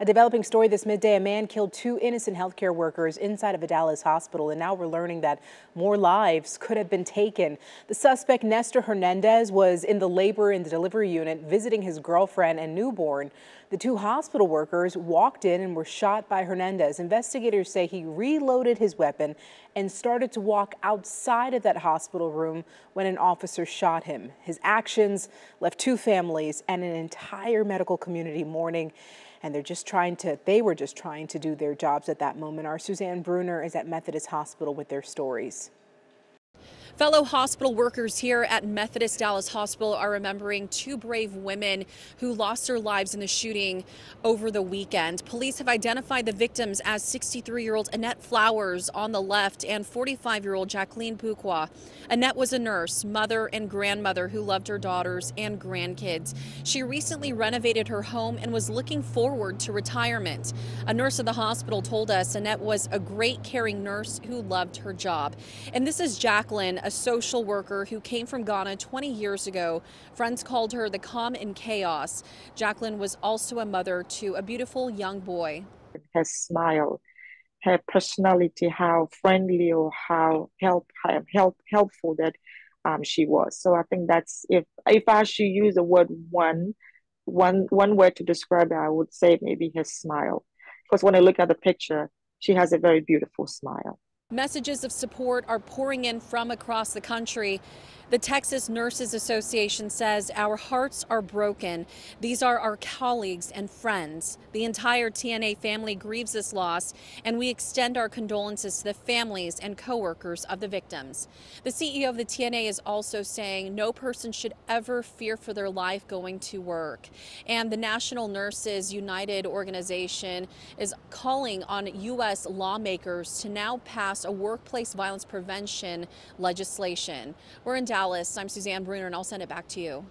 A developing story this midday, a man killed two innocent healthcare workers inside of a Dallas hospital, and now we're learning that more lives could have been taken. The suspect, Nestor Hernandez, was in the labor and delivery unit visiting his girlfriend and newborn. The two hospital workers walked in and were shot by Hernandez. Investigators say he reloaded his weapon and started to walk outside of that hospital room when an officer shot him. His actions left two families and an entire medical community mourning and they're just trying to, they were just trying to do their jobs at that moment. Our Suzanne Bruner is at Methodist Hospital with their stories. Fellow hospital workers here at Methodist Dallas Hospital are remembering two brave women who lost their lives in the shooting over the weekend. Police have identified the victims as 63 year old Annette Flowers on the left and 45 year old Jacqueline Pokuaa. Annette was a nurse, mother, and grandmother who loved her daughters and grandkids. She recently renovated her home and was looking forward to retirement. A nurse at the hospital told us Annette was a great caring nurse who loved her job. And this is Jacqueline a social worker who came from Ghana 20 years ago. Friends called her the calm in chaos. Jacqueline was also a mother to a beautiful young boy. Her smile, her personality, how friendly or how help, help helpful that um, she was. So I think that's if if I should use the word one, one one word to describe her, I would say maybe her smile. Because when I look at the picture, she has a very beautiful smile. Messages of support are pouring in from across the country. The Texas Nurses Association says our hearts are broken. These are our colleagues and friends. The entire TNA family grieves this loss, and we extend our condolences to the families and coworkers of the victims. The CEO of the TNA is also saying no person should ever fear for their life going to work. And the National Nurses United organization is calling on U.S. lawmakers to now pass a workplace violence prevention legislation. We're in Dallas. I'm Suzanne Bruner, and I'll send it back to you.